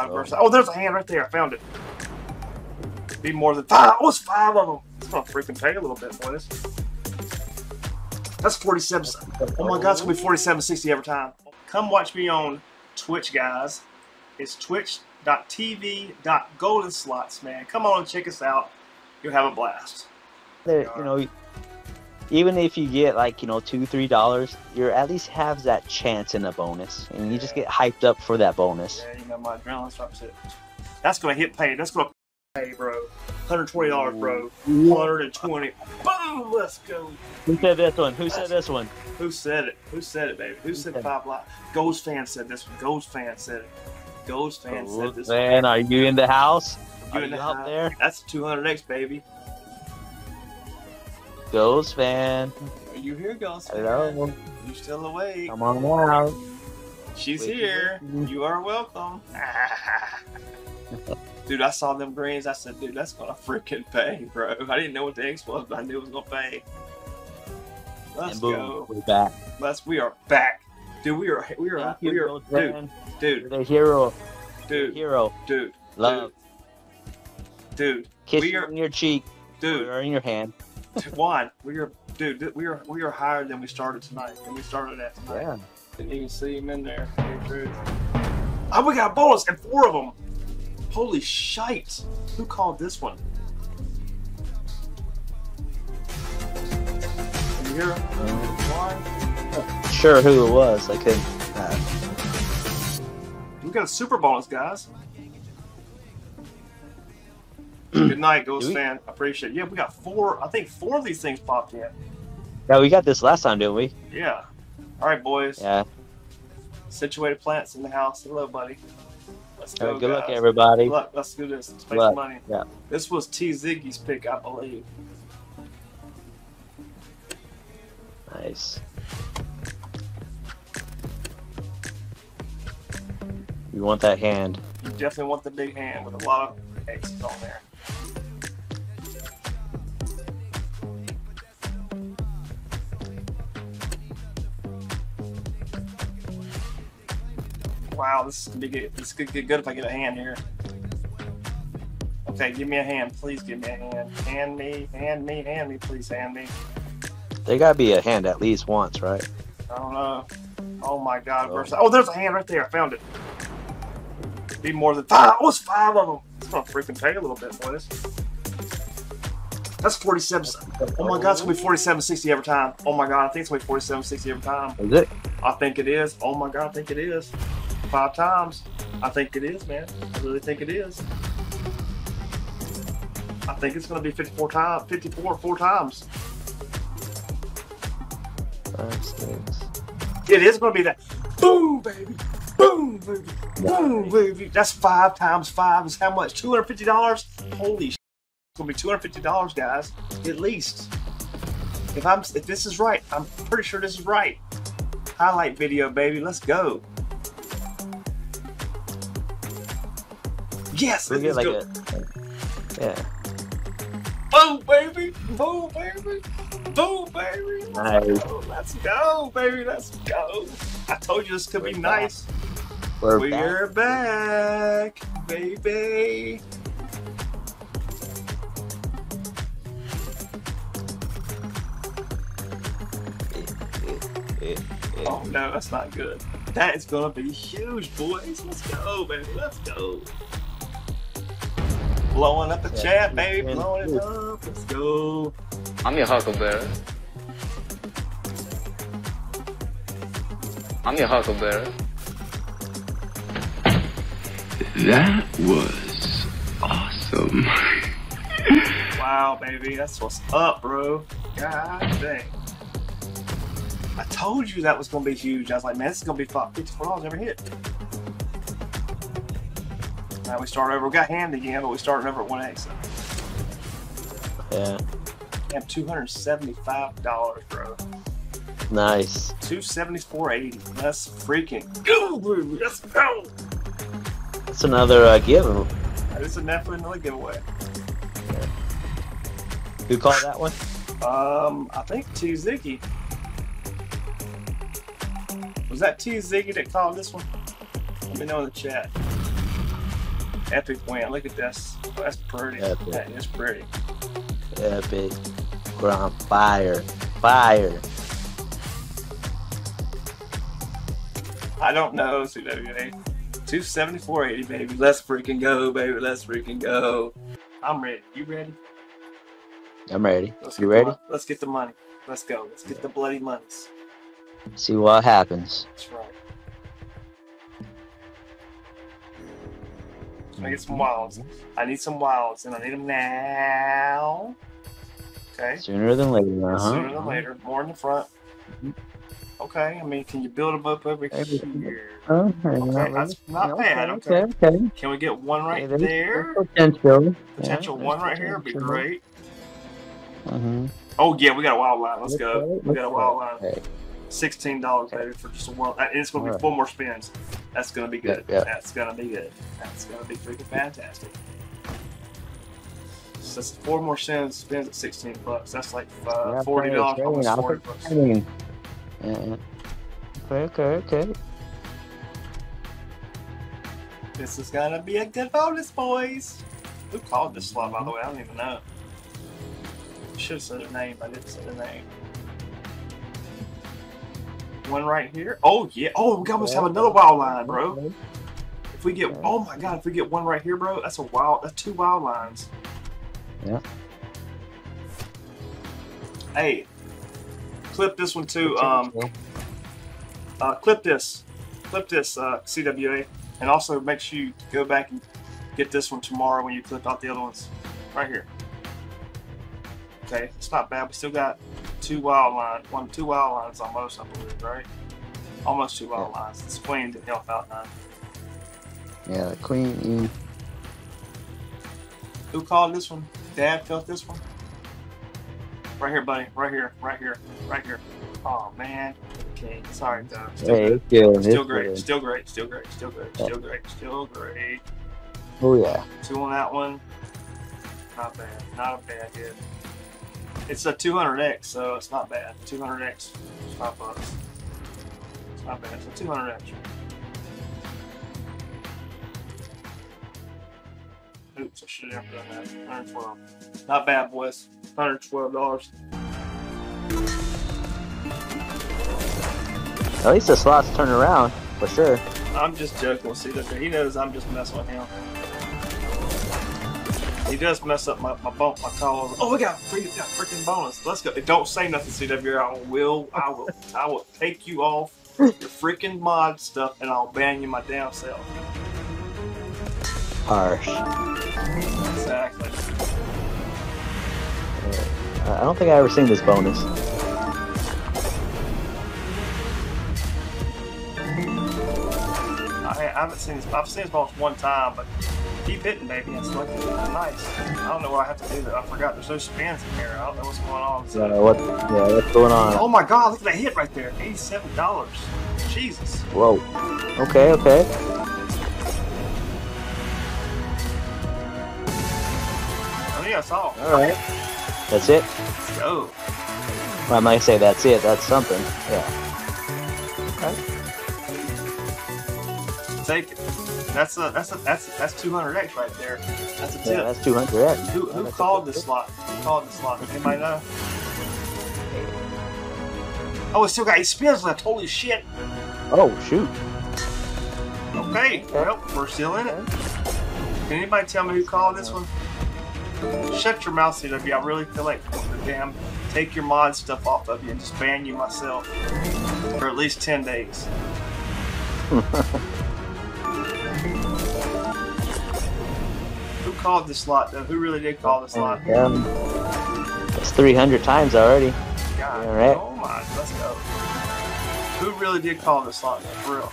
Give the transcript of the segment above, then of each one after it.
Oh. oh, there's a hand right there. I found it. Be more than five. Oh, it's five of them. It's gonna freaking pay a little bit, boys. That's 47. Oh my god, it's gonna be 47.60 every time. Come watch me on Twitch, guys. It's twitch.tv.golden slots, man. Come on and check us out. You'll have a blast. There, you know, even if you get like you know two, three dollars, you're at least have that chance in a bonus, and you just get hyped up for that bonus. Yeah, you know my adrenaline starts it. That's gonna hit pay. That's gonna pay, bro. Hundred twenty dollars, bro. Hundred and twenty. Boom! Let's go. Who said this one? Who said this one? Who said it? Who said it, baby? Who said five live? Ghost fan said this one. Ghost fan said it. Ghost fan said this Man, one. are you in the house? You Are in the you out house? there? That's 200x, baby. Ghost fan. Are you here, Ghost fan? Hello. You still awake? Come on out. She's Wakey, here. wakey. Mm-hmm. You are welcome. dude, I saw them greens. I said, dude, that's gonna freaking pay, bro. I didn't know what the X was, but I knew it was gonna pay. Let's boom, go. we're back. Let's. We are back, dude. We are. We are. You, We are. Dude. Dude. You're the hero. Dude. hero. Dude. Love. Dude. Kiss we are- on your cheek Dude. or in your hand. Juan, we are. Dude. We are. We are higher than we started tonight. Than we started at tonight. Yeah. Didn't even see him in there. Oh, we got bullets and four of them. Holy shite! Who called this one? Can you hear him? Why? Sure, who it was? I couldn't. Uh, We got a super bonus, guys. Good night, Ghost we? fan. I appreciate it. Yeah, we got four. I think four of these things popped in. yeah, we got this last time, didn't we? Yeah. All right, boys. Yeah. Situated plants in the house. Hello, buddy. Let's go. right, good luck, everybody. Good luck. Let's do this. Let's make some money. Yeah. This was T Ziggy's pick, I believe. Nice. You want that hand? You definitely want the big hand with a lot of X's on there. Wow, this is gonna be good. This could get good if I get a hand here. Okay, give me a hand. Please give me a hand. Hand me, hand me, hand me, please hand me. They gotta be a hand at least once, right? I don't know. Oh my god. Oh. Oh, there's a hand right there. I found it. Be more than five. Oh, it's five of them. It's gonna freaking pay a little bit, boys. That's 47. Oh my god, it's gonna be 47.60 every time. Oh my god, I think it's gonna be 47.60 every time. Is it? I think it is. Oh my god, I think it is. Five times. I think it is, man. I really think it is. I think it's gonna be 54 times. 54 four times. Five, six. It is going to be that. Boom, baby. Boom, baby. Boom, baby. That's five times five is how much? Two hundred fifty dollars. Holy! Sh- it's going to be two hundred fifty dollars, guys, at least. If I'm, if this is right, I'm pretty sure this is right. Highlight video, baby. Let's go. Yes, We let's get like go. a. Yeah. Boom, baby. Boom, baby. Boom, baby. Nice. Let's go, Let's go, baby. Let's go. I told you this could be We're back. nice. We're We're back, baby. Oh no, that's not good. That is gonna be huge, boys. Let's go, baby. Let's go. Blowing up the Yeah, chat, baby. Blowing it up. Let's go. I'm your huckleberry. I'm your huckleberry. That was awesome. Wow, baby. That's what's up, bro. God dang. I told you that was gonna be huge. I was like, man, this is gonna be fifty-four dollars every hit. Now we start over. We got hand again, but we started over at one A. So Yeah. we have two hundred seventy-five dollars, bro. Nice. Two seventy-four eighty. Let's freaking go, baby. Let's go. That's another uh, give. This is definitely another giveaway. Who called that one? Um, I think T Ziggy. Was that T Ziggy that called this one? Let me know in the chat. Epic win. Look at this. That's pretty. Epic. That is pretty. Epic. We're on fire. Fire. I don't know, CWA. 274.80, baby. Let's freaking go, baby. Let's freaking go. I'm ready. You ready? I'm ready. Let's You the ready? let's get the money. Let's go. Let's get the bloody monies. See what happens. That's right. Can I get some wilds? I need some wilds, and I need them now. Okay. Sooner than later. Uh-huh. Sooner than later. More in the front. Mhm. Okay. I mean, can you build them up over Maybe. here? Uh, Okay, that's not bad. Okay, Okay. okay. Can we get one right there's- there? Potential. Potential Yeah, one there's right here would be potential. great. Mhm. Oh yeah, we got a wild line. Let's Look go. at it, We got a wild at line. Sixteen dollars, baby, for just a wild. And it's gonna be Alright. four more spins. That's gonna be good. Yeah, yeah. That's gonna be good. That's gonna be freaking fantastic. So that's four more spins. Spins at sixteen bucks. That's like uh, yeah, forty dollars, almost forty bucks. Yeah. Okay, okay, okay. This is gonna be a good bonus, boys. Who called this slot, by the way? I don't even know. Should have said a name. I didn't say the name. One right here. Oh yeah. Oh, we almost have another wild line, bro. If we get, oh my god, if we get one right here, bro, that's a wild. That's two wild lines. Yeah. Hey, clip this one too. Um, uh, clip this, clip this, uh, CWA, and also make sure you go back and get this one tomorrow when you clip out the other ones, right here. Okay, it's not bad. We still got two wild lines, one, two wild lines almost, I believe, right? Almost two wild lines. This queen didn't help out none. Yeah, the queen. Who called this one? Dad felt this one. Right here, buddy. Right here. Right here. Right here. Oh man. Okay. Sorry, Doug. Still Hey, good. Still it's great. good. Still great. Still great. Still great. Yeah. Still great. Still great. Oh yeah. Two on that one. Not bad. Not a bad hit. It's a 200x, so it's not bad. 200x. It's five bucks. It's not bad. It's a 200x. Oops, I should have done that. 112. Not bad, boys. $112. At least the slots turn around for sure. I'm just joking with CW. He knows I'm just messing with him. He does mess up my, my bump, my calls. Oh, we got free, we got freaking bonus. Let's go. Don't say nothing, CW. I will, I will, I will take you off your freaking mod stuff, and I'll ban you my damn self. Harsh. Exactly. Uh, I don't think I ever seen this bonus. I, I haven't seen this. I've seen this bonus one time, but keep hitting, baby. It's like nice. I don't know why I have to do that. I forgot. There's no spins in here. I don't know what's going on. So. Uh, what? Yeah, what's going on? Oh my god, look at that hit right there. $87. Jesus. Whoa. Okay, okay. Oh yeah, I saw. All right. That's it. Let's go. Well, I might say that's it. That's something. Yeah. Okay. Take it. That's a that's a that's that's 200x right there. That's a tip. Yeah, that's 200 who who called this slot? Who called this slot? Anybody know? Uh, oh, it still got eight spins left. Holy shit. Oh shoot. Okay, well, we're still in it. Can anybody tell me who called this one? Shut your mouth, CW. I really feel like damn take your mod stuff off of you and just ban you myself for at least 10 days. called this slot though? Who really did call this slot? Um, that's 300 times already. God, All right. oh my, let's go. Who really did call this slot though? For real.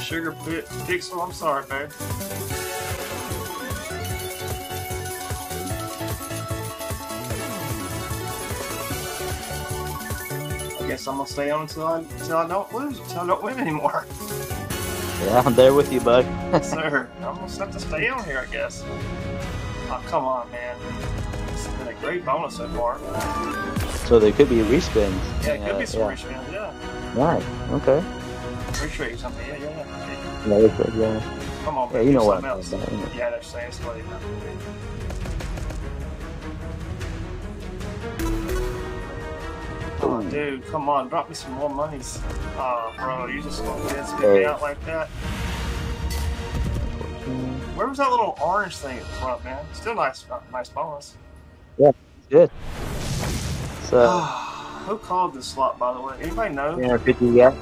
Sugar Pit Pixel, I'm sorry, babe. Guess I'm gonna stay on until I until I don't lose, until I don't win anymore. Yeah, I'm there with you, bud. Sir, I'm gonna have to stay on here, I guess. Oh, come on, man. It's been a great bonus so far. so there could be respins. Yeah, it could be some yeah. respins, yeah. Nice. Okay. Appreciate something. Yeah, yeah, yeah. Yeah, that's good, yeah. Come on, Yeah, you know what something else. Yeah, that's saying it's late. Dude, come on, drop me some more monies. Oh, bro, you just gonna get me Hey. out like that? Where was that little orange thing at the front, man? Still nice, uh, nice bonus. Good. So, Who called this slot, by the way? Anybody know? 350 yeah.